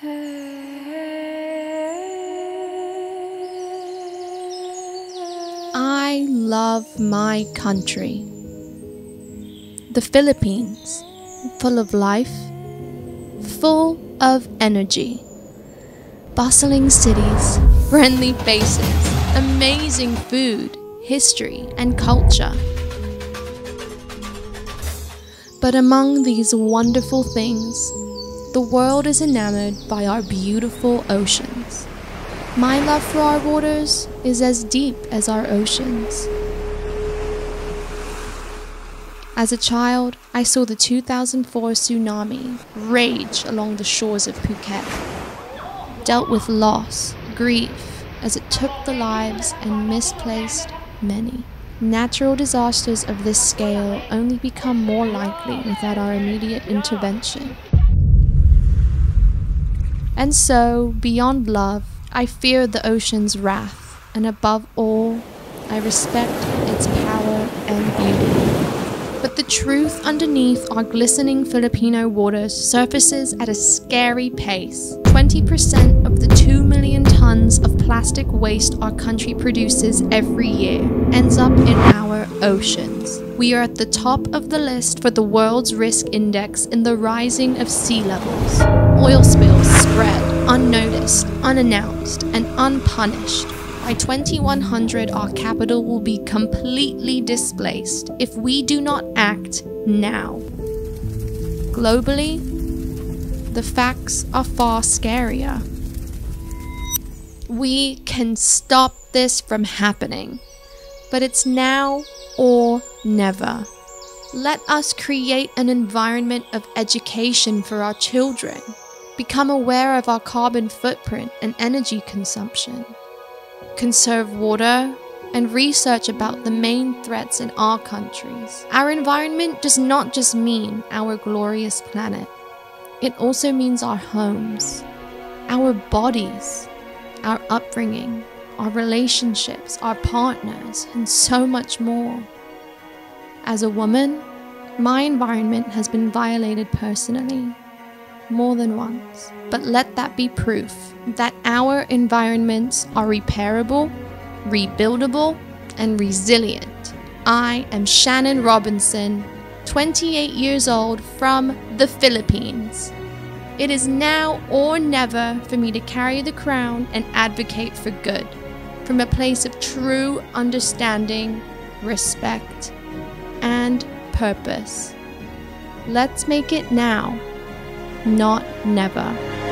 I love my country. The Philippines, full of life, full of energy. Bustling cities, friendly faces, amazing food, history, and culture. But among these wonderful things, the world is enamored by our beautiful oceans. My love for our waters is as deep as our oceans. As a child, I saw the 2004 tsunami rage along the shores of Phuket, dealt with loss, grief, as it took the lives and misplaced many. Natural disasters of this scale only become more likely without our immediate intervention. And so, beyond love, I fear the ocean's wrath, and above all, I respect its power and beauty. But the truth underneath our glistening Filipino waters surfaces at a scary pace. 20% of the 2 million tons of plastic waste our country produces every year ends up in our oceans. We are at the top of the list for the world's risk index in the rising of sea levels. Oil spills spread unnoticed, unannounced, and unpunished. By 2100, our capital will be completely displaced if we do not act now. Globally, the facts are far scarier. We can stop this from happening, but it's now or never. Let us create an environment of education for our children become aware of our carbon footprint and energy consumption, conserve water, and research about the main threats in our countries. Our environment does not just mean our glorious planet, it also means our homes, our bodies, our upbringing, our relationships, our partners, and so much more. As a woman, my environment has been violated personally more than once. But let that be proof that our environments are repairable, rebuildable, and resilient. I am Shannon Robinson, 28 years old from the Philippines. It is now or never for me to carry the crown and advocate for good from a place of true understanding, respect, and purpose. Let's make it now not never.